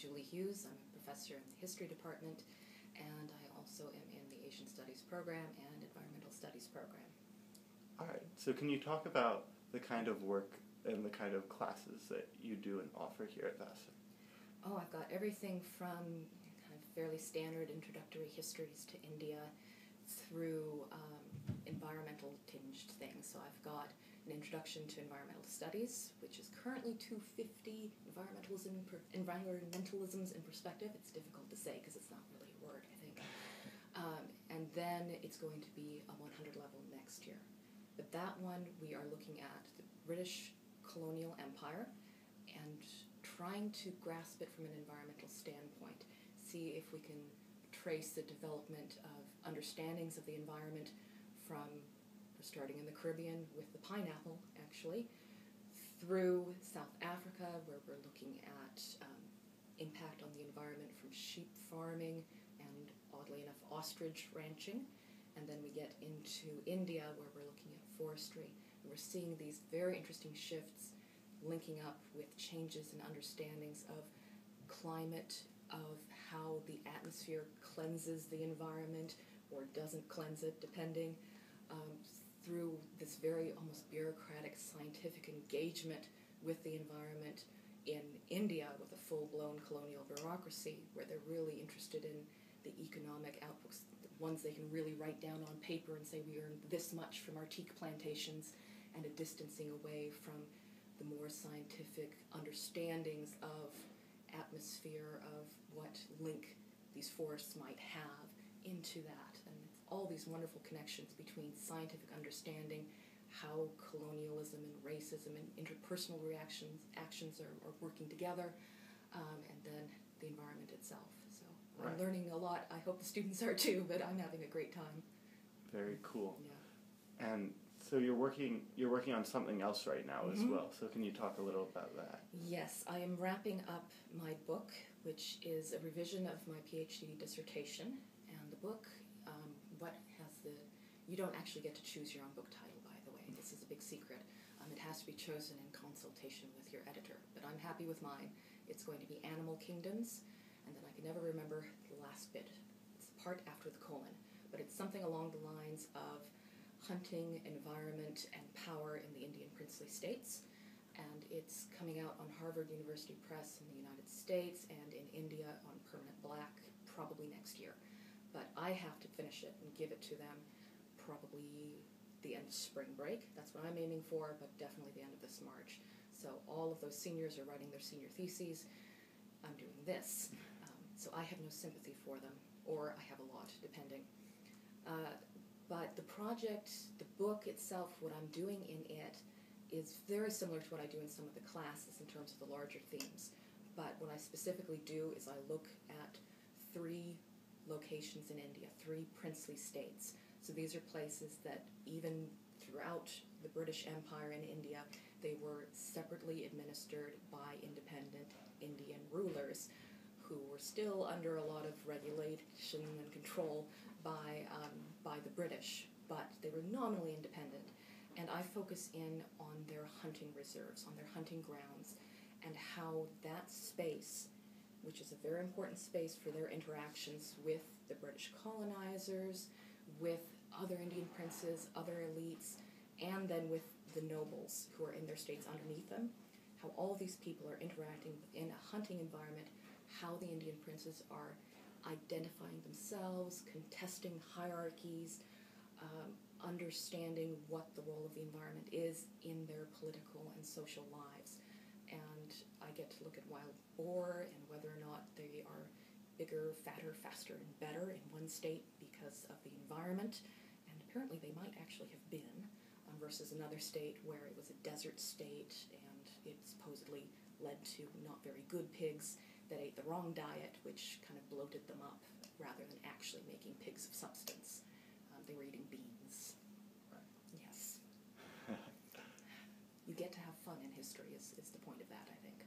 Julie Hughes. I'm a professor in the history department, and I also am in the Asian Studies program and environmental studies program. All right. So, can you talk about the kind of work and the kind of classes that you do and offer here at Vassar? Oh, I've got everything from kind of fairly standard introductory histories to India through um, environmental tinged things. So I've got an introduction to environmental studies, which is currently 250 environmentalism, environmentalisms in perspective. It's difficult to say because it's not really a word, I think. Um, and then it's going to be a 100 level next year. But that one, we are looking at the British colonial empire and trying to grasp it from an environmental standpoint, see if we can trace the development of understandings of the environment from starting in the Caribbean with the pineapple, actually, through South Africa, where we're looking at um, impact on the environment from sheep farming and, oddly enough, ostrich ranching. And then we get into India, where we're looking at forestry. And we're seeing these very interesting shifts linking up with changes in understandings of climate, of how the atmosphere cleanses the environment or doesn't cleanse it, depending, um, through this very almost bureaucratic scientific engagement with the environment in India with a full blown colonial bureaucracy where they're really interested in the economic outputs, the ones they can really write down on paper and say we earned this much from our teak plantations, and a distancing away from the more scientific understandings of atmosphere, of what link these forests might have into that. And all these wonderful connections between scientific understanding, how colonialism and racism and interpersonal reactions, actions are, are working together, um, and then the environment itself. So right. I'm learning a lot. I hope the students are too, but I'm having a great time. Very cool. Yeah. And so you're working you're working on something else right now mm-hmm. as well. So can you talk a little about that? Yes, I am wrapping up my book, which is a revision of my PhD dissertation, and the book what has the you don't actually get to choose your own book title by the way. This is a big secret. Um, it has to be chosen in consultation with your editor but i'm happy with mine. It's going to be animal kingdoms and then i can never remember the last bit. It's the part after the colon but it's something along the lines of hunting environment and power in the indian princely states. And it's coming out on harvard university press in the united states and in india on permanent black probably next year but I have to finish it and give it to them probably the end of spring break. That's what I'm aiming for, but definitely the end of this March. So all of those seniors are writing their senior theses. I'm doing this. Um, so I have no sympathy for them, or I have a lot, depending. Uh, but the project, the book itself, what I'm doing in it is very similar to what I do in some of the classes in terms of the larger themes. But what I specifically do is I look at three locations in India, three princely states. So these are places that even throughout the British Empire in India, they were separately administered by independent Indian rulers who were still under a lot of regulation and control by, um, by the British, but they were nominally independent. And I focus in on their hunting reserves, on their hunting grounds, and how that space which is a very important space for their interactions with the British colonizers, with other Indian princes, other elites, and then with the nobles who are in their states underneath them. How all these people are interacting in a hunting environment, how the Indian princes are identifying themselves, contesting hierarchies, um, understanding what the role of the environment is in their political and social lives and I get to look at wild boar and whether or not they are bigger, fatter, faster, and better in one state because of the environment, and apparently they might actually have been, um, versus another state where it was a desert state and it supposedly led to not very good pigs that ate the wrong diet, which kind of bloated them up rather than actually making pigs of substance. Um, they were eating beans. Yes you get to have fun in history is, is the point of that, I think.